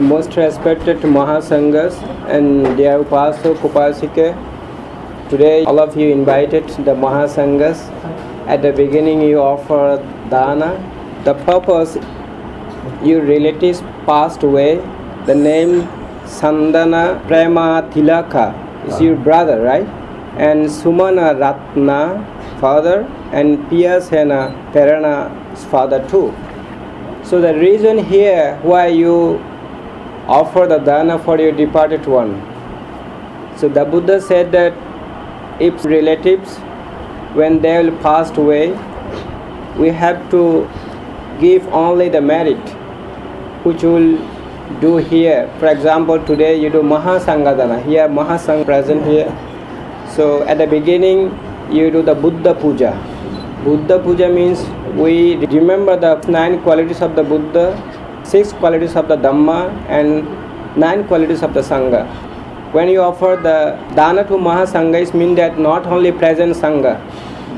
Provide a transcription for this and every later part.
most respected Mahasanghas and their Upasok Upasika. Today, all of you invited the Mahasanghas. At the beginning, you offer dana. The purpose, your relatives passed away. The name Sandana Prema Tilaka is your brother, right? And Sumana Ratna, father, and Piyasena Perana's father too. So the reason here why you offer the dana for your departed one. So the Buddha said that if relatives, when they will pass away, we have to give only the merit which will do here. For example, today you do Mahasangadana. Here Mahasangha present here. So at the beginning you do the Buddha Puja. Buddha Puja means we remember the nine qualities of the Buddha, six qualities of the Dhamma, and nine qualities of the Sangha. When you offer the dana to Mahasangha, it means that not only present Sangha,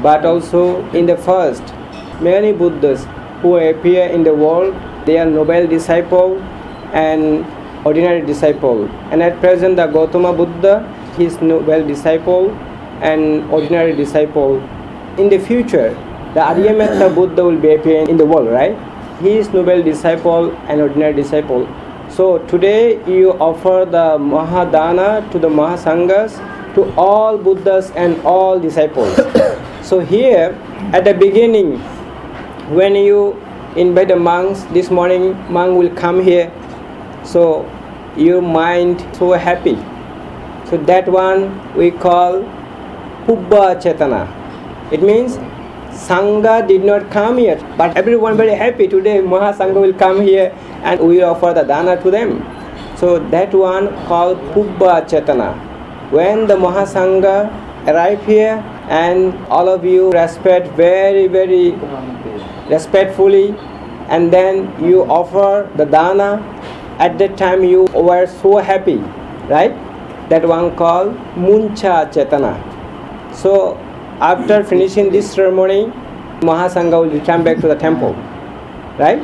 but also in the first, many Buddhas who appear in the world, they are noble disciple and ordinary disciple. And at present, the Gautama Buddha, his noble disciple and ordinary disciple. In the future, the Aryametta Buddha will be appearing in the world, right? He is noble disciple and ordinary disciple. So today you offer the Mahadana to the Mahasanghas, to all Buddhas and all disciples. so here at the beginning, when you invite the monks, this morning monk will come here. So your mind so happy. So that one we call Pubba Chetana. It means Sangha did not come yet, but everyone very happy today. Mahasangha will come here and we offer the dana to them. So that one called Pubba Chetana. When the Mahasangha arrive here and all of you respect very very respectfully and then you offer the dana at that time you were so happy right that one called muncha chetana so after finishing this ceremony mahasangha will return back to the temple right?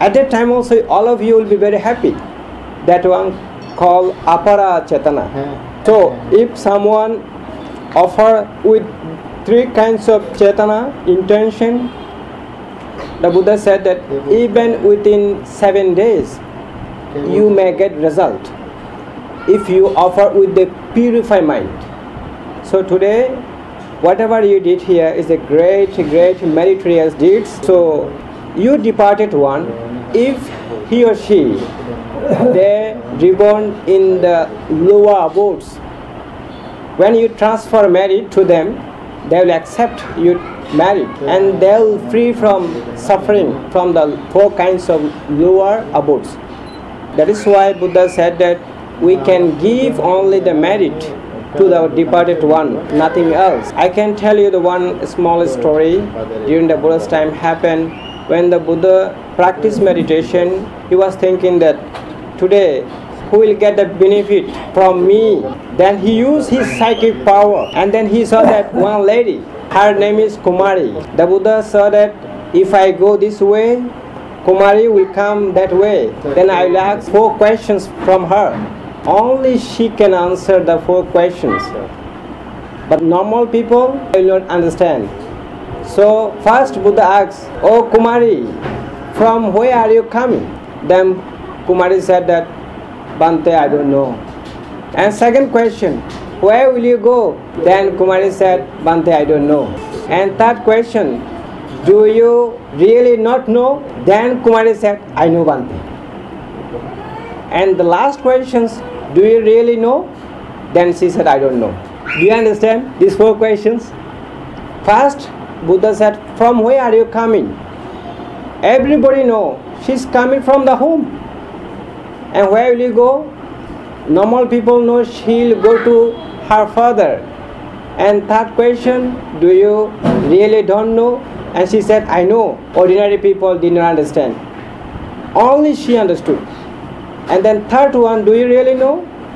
At that time also all of you will be very happy. That one called apara chetana. So if someone offer with three kinds of chetana intention the buddha said that even within seven days you may get result. If you offer with the purified mind. So today whatever you did here is a great great meritorious deeds. So you departed one. If he or she they reborn in the lower abodes when you transfer merit to them they will accept you married and they will free from suffering from the four kinds of lower abodes. That is why buddha said that we can give only the merit to the departed one nothing else. I can tell you the one small story during the buddha's time happened. When the buddha practiced meditation he was thinking that today who will get the benefit from me? Then he used his psychic power and then he saw that one lady her name is kumari. The buddha saw that if i go this way kumari will come that way. Then i will ask four questions from her only she can answer the four questions. But normal people will not understand. So first buddha asks oh kumari from where are you coming? Then kumari said that bante i don't know. And second question where will you go? Then kumari said bante i don't know. And third question do you really not know? Then kumari said i know bante and the last questions do you really know? Then she said i don't know. Do you understand these four questions? First buddha said from where are you coming? Everybody know she's coming from the home. And where will you go? Normal people know she'll go to her father. And third question do you really don't know? And she said i know. Ordinary people did not understand. Only she understood and then third one do you really know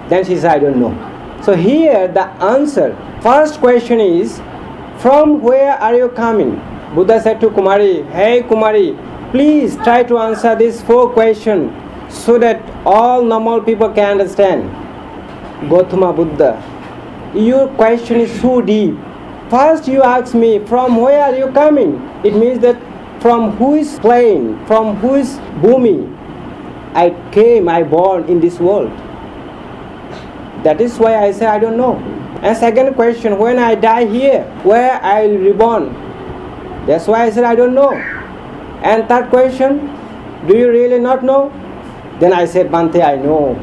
then she said i don't know so here the answer first question is from where are you coming buddha said to kumari hey kumari please try to answer these four questions so that all normal people can understand. Gautama Buddha, your question is so deep. First, you ask me, from where are you coming? It means that from whose plane, from whose bhumi I came, I born in this world. That is why I say I don't know. And second question, when I die here, where I will reborn? That's why I said I don't know. And third question, do you really not know? Then I said, Bante, I know.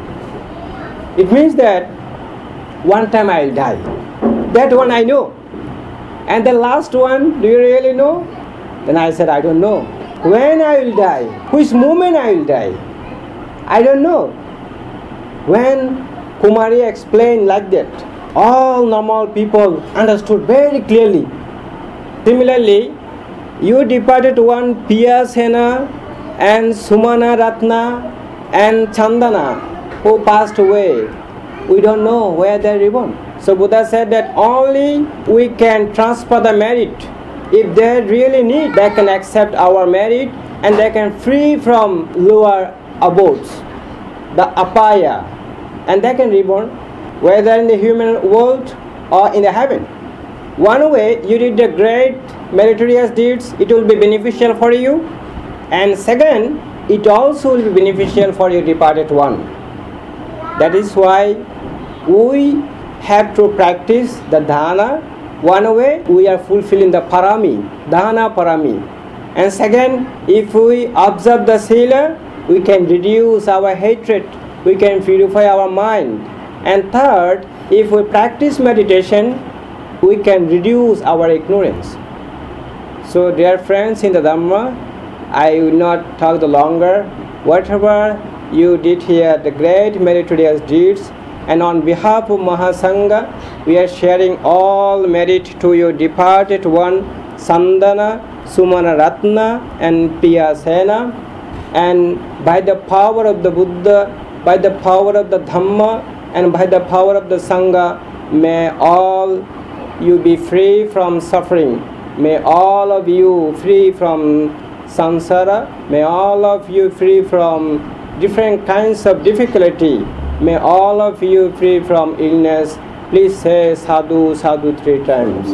It means that one time I will die. That one I know. And the last one, do you really know? Then I said, I don't know. When I will die? Which moment I will die? I don't know. When Kumari explained like that, all normal people understood very clearly. Similarly, you departed one Piyasena and Sumana Ratna and Chandana who passed away. We don't know where they're reborn. So Buddha said that only we can transfer the merit. If they really need, they can accept our merit and they can free from lower abodes, the apaya, and they can reborn, whether in the human world or in the heaven. One way you did the great meritorious deeds, it will be beneficial for you. And second, it also will be beneficial for your departed one. That is why we have to practice the dana. One way we are fulfilling the parami, dana parami. And second, if we observe the sila, we can reduce our hatred, we can purify our mind. And third, if we practice meditation, we can reduce our ignorance. So, dear friends in the Dhamma, I will not talk the longer. Whatever you did here, the great meritorious deeds, and on behalf of Mahasangha, we are sharing all merit to your departed one, Sandana, Sumana Ratna, and Piyasena. And by the power of the Buddha, by the power of the Dhamma, and by the power of the Sangha, may all you be free from suffering. May all of you free from samsara. May all of you free from different kinds of difficulty. May all of you free from illness. Please say sadhu, sadhu three times.